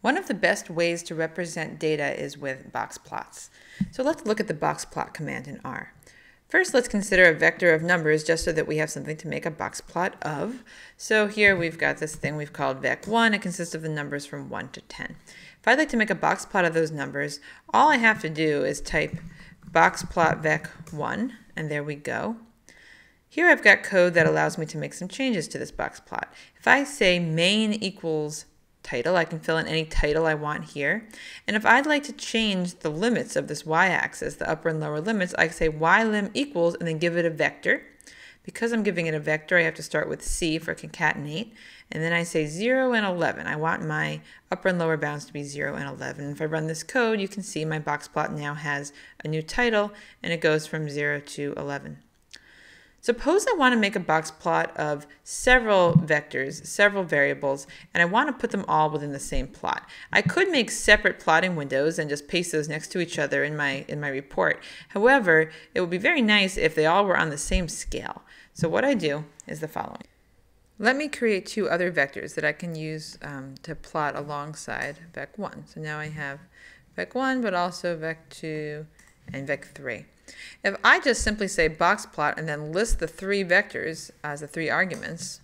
One of the best ways to represent data is with box plots. So let's look at the box plot command in R. First, let's consider a vector of numbers just so that we have something to make a box plot of. So here we've got this thing we've called vec1. It consists of the numbers from 1 to 10. If I'd like to make a box plot of those numbers, all I have to do is type box plot vec1, and there we go. Here I've got code that allows me to make some changes to this box plot. If I say main equals title. I can fill in any title I want here. And if I'd like to change the limits of this y-axis, the upper and lower limits, I can say ylim equals and then give it a vector. Because I'm giving it a vector, I have to start with C for concatenate. And then I say 0 and 11. I want my upper and lower bounds to be 0 and 11. If I run this code, you can see my box plot now has a new title, and it goes from 0 to 11. Suppose I want to make a box plot of several vectors, several variables, and I want to put them all within the same plot. I could make separate plotting windows and just paste those next to each other in my, in my report. However, it would be very nice if they all were on the same scale. So what I do is the following. Let me create two other vectors that I can use um, to plot alongside vec1. So now I have vec1, but also vec2 and vec3. If I just simply say box plot and then list the three vectors as the three arguments,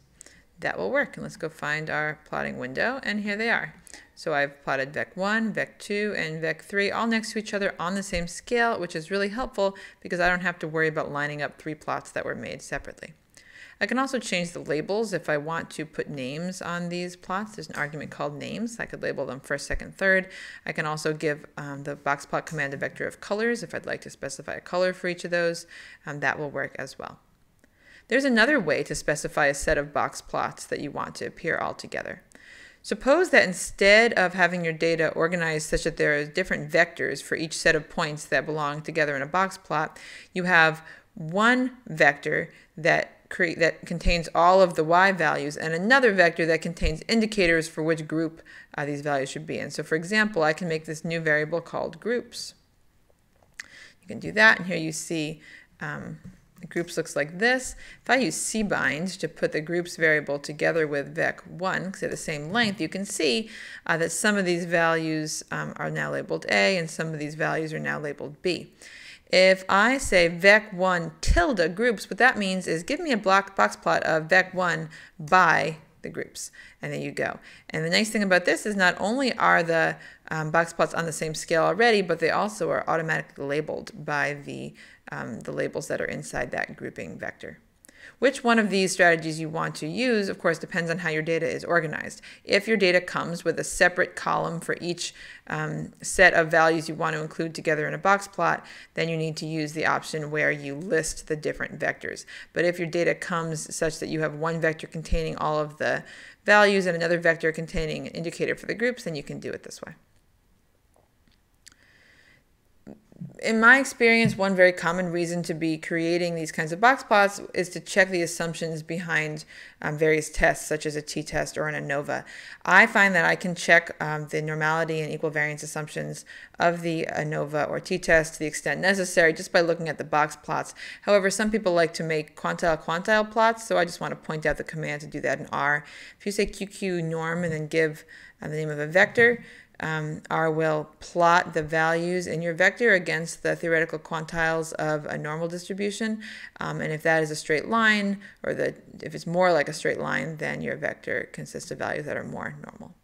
that will work. And let's go find our plotting window, and here they are. So I've plotted vec1, vec2, and vec3 all next to each other on the same scale, which is really helpful because I don't have to worry about lining up three plots that were made separately. I can also change the labels if I want to put names on these plots. There's an argument called names. I could label them first, second, third. I can also give um, the box plot command a vector of colors if I'd like to specify a color for each of those. Um, that will work as well. There's another way to specify a set of box plots that you want to appear all together. Suppose that instead of having your data organized such that there are different vectors for each set of points that belong together in a box plot, you have one vector that create that contains all of the y values and another vector that contains indicators for which group uh, these values should be in. So for example, I can make this new variable called groups. You can do that, and here you see um, groups looks like this. If I use cbind to put the groups variable together with vec1, because they're the same length, you can see uh, that some of these values um, are now labeled A and some of these values are now labeled B. If I say vec1 tilde groups, what that means is give me a block box plot of vec1 by the groups. And there you go. And the nice thing about this is not only are the um, box plots on the same scale already, but they also are automatically labeled by the, um, the labels that are inside that grouping vector. Which one of these strategies you want to use, of course, depends on how your data is organized. If your data comes with a separate column for each um, set of values you want to include together in a box plot, then you need to use the option where you list the different vectors. But if your data comes such that you have one vector containing all of the values and another vector containing an indicator for the groups, then you can do it this way. In my experience, one very common reason to be creating these kinds of box plots is to check the assumptions behind um, various tests, such as a t-test or an ANOVA. I find that I can check um, the normality and equal variance assumptions of the ANOVA or t-test to the extent necessary just by looking at the box plots. However, some people like to make quantile-quantile plots, so I just want to point out the command to do that in R. If you say QQ norm and then give uh, the name of a vector, um, R will plot the values in your vector against the theoretical quantiles of a normal distribution. Um, and if that is a straight line, or the, if it's more like a straight line, then your vector consists of values that are more normal.